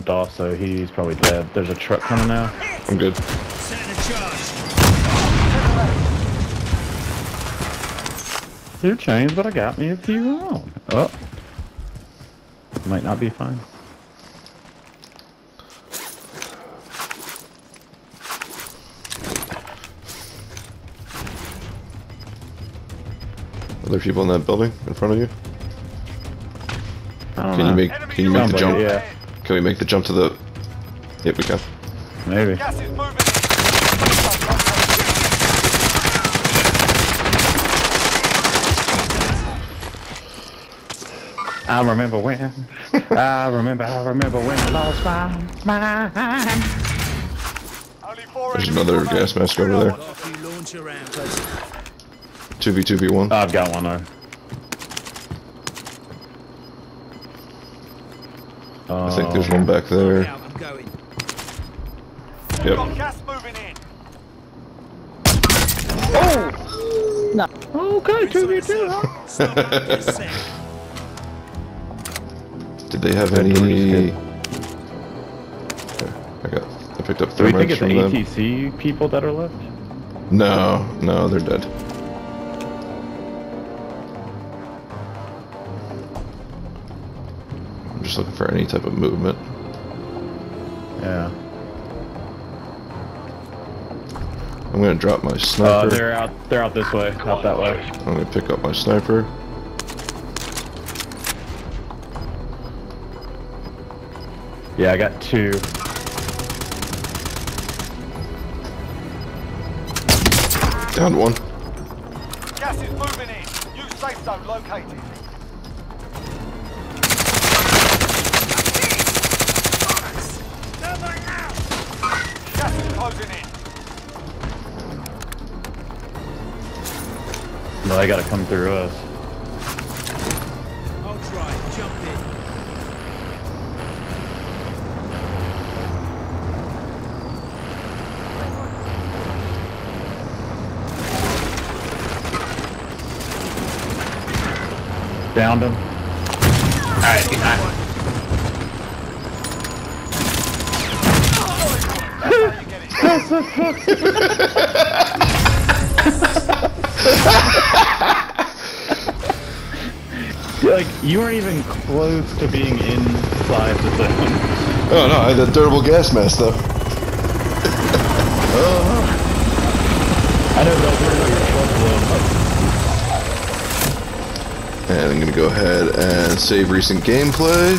jumped off, so he's probably dead. There's a truck coming now. I'm good. Two chains, but I got me a few wrong. Oh. Might not be fine. Are there people in that building in front of you? I don't Can know. you make can you make the jump? Yeah, Can we make the jump to the Yep, we can. maybe. Gas is moving I remember when. I remember. I remember when I lost my mind. There's another gas mask over there. Got a few launch around places. 2v2v1. I've got one though. I think oh. there's one back there. Out, I'm going. Got Yep. gas moving in. Oh! Okay, two v two. huh? Stop. Get set. Did they have any? good. Okay, I got. I picked up Do we think it's from them. ATC people that are left? No, no, they're dead. Just looking for any type of movement. Yeah. I'm gonna drop my Uh, sniper. they're out. They're out this way. not that way. I'm gonna pick up my sniper. Yeah, I got two. Down one. Gas is moving in. New safe zone located. No, they gotta come through us. I'll try. Jump in. Downed him. Like you weren't even close to being inside the zone. Oh no, I had that durable gas mask though. I know where your truck. And I'm gonna go ahead and save recent gameplay.